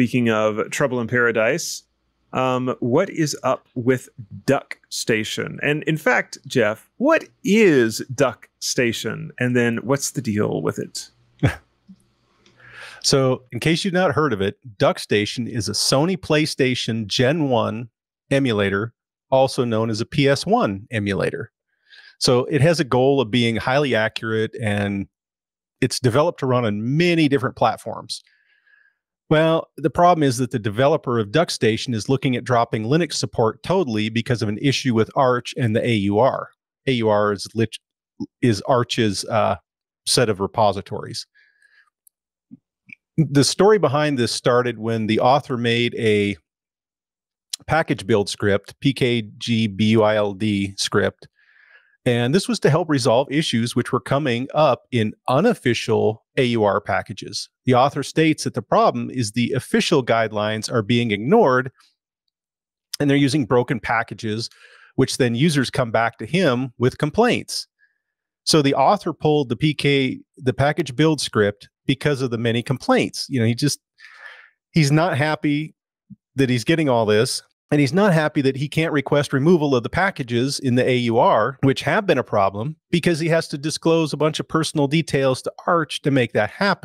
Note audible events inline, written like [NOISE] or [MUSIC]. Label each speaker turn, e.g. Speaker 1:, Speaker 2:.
Speaker 1: speaking of Trouble in Paradise, um, what is up with Duck Station? And in fact, Jeff, what is Duck Station? And then what's the deal with it? [LAUGHS]
Speaker 2: so, in case you've not heard of it, DuckStation is a Sony PlayStation Gen 1 emulator, also known as a PS1 emulator. So, it has a goal of being highly accurate and it's developed to run on many different platforms. Well, the problem is that the developer of DuckStation is looking at dropping Linux support totally because of an issue with Arch and the AUR. AUR is, lit- is Arch's uh, set of repositories. The story behind this started when the author made a package build script, PKGBUILD script, and this was to help resolve issues which were coming up in unofficial AUR packages. The author states that the problem is the official guidelines are being ignored and they're using broken packages, which then users come back to him with complaints. So the author pulled the PK, the package build script because of the many complaints. You know, he just, he's not happy that he's getting all this and he's not happy that he can't request removal of the packages in the AUR, which have been a problem, because he has to disclose a bunch of personal details to Arch to make that happen.